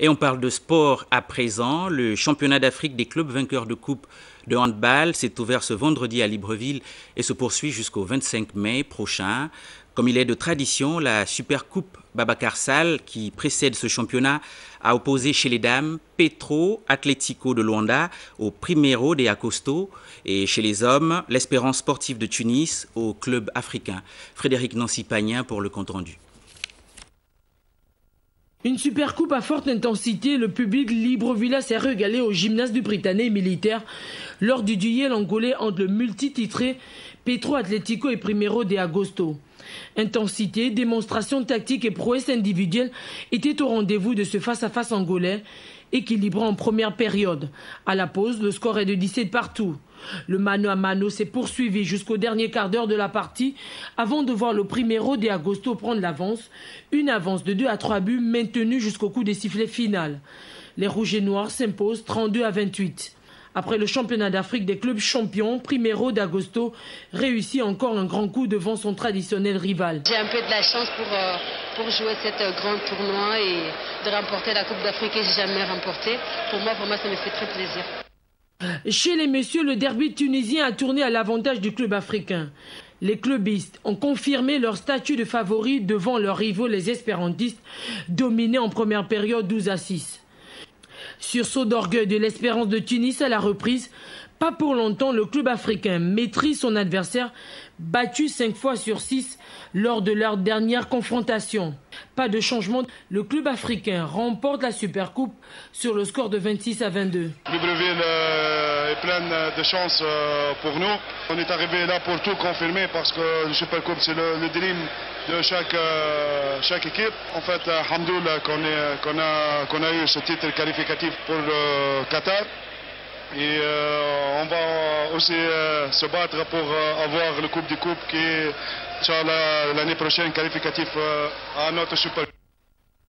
Et on parle de sport à présent. Le championnat d'Afrique des clubs vainqueurs de coupe de handball s'est ouvert ce vendredi à Libreville et se poursuit jusqu'au 25 mai prochain. Comme il est de tradition, la Super Coupe Babacar Sall, qui précède ce championnat, a opposé chez les dames Petro Atlético de Luanda au Primero de Acosto et chez les hommes l'Espérance sportive de Tunis au club africain. Frédéric Nancy Pagnin pour le compte rendu. Une super coupe à forte intensité, le public Libreville s'est régalé au gymnase du Britannique militaire lors du duel angolais entre le multititré Petro Atlético et Primero de Agosto. Intensité, démonstration tactique et prouesse individuelle étaient au rendez-vous de ce face-à-face angolais, équilibré en première période. À la pause, le score est de 17 partout. Le mano à mano s'est poursuivi jusqu'au dernier quart d'heure de la partie avant de voir le Primero de Agosto prendre l'avance. Une avance de 2 à 3 buts maintenue jusqu'au coup des sifflets final. Les Rouges et Noirs s'imposent 32 à 28. Après le championnat d'Afrique des clubs champions, Primero d'Agosto réussit encore un grand coup devant son traditionnel rival. J'ai un peu de la chance pour, euh, jouer cet euh, grand tournoi et de remporter la Coupe d'Afrique que j'ai jamais remportée. Pour moi, pour moi, ça me fait très plaisir. Chez les messieurs, le derby tunisien a tourné à l'avantage du club africain. Les clubistes ont confirmé leur statut de favori devant leurs rivaux les espérantistes, dominés en première période 12 à 6. Sursaut d'orgueil de l'espérance de Tunis à la reprise. Pas pour longtemps, le club africain maîtrise son adversaire, battu 5 fois sur 6 lors de leur dernière confrontation. Pas de changement, le club africain remporte la Supercoupe sur le score de 26 à 22. Libreville euh, est pleine de chance euh, pour nous. On est arrivé là pour tout confirmer parce que la Supercoupe c'est le, dream de chaque, euh, chaque équipe. En fait, Hamdoul qu'on qu'on a eu ce titre qualificatif pour le Qatar. Et euh, on va aussi euh, se battre pour euh, avoir le Coupe du Coupe qui est l'année prochaine qualificatif à notre Super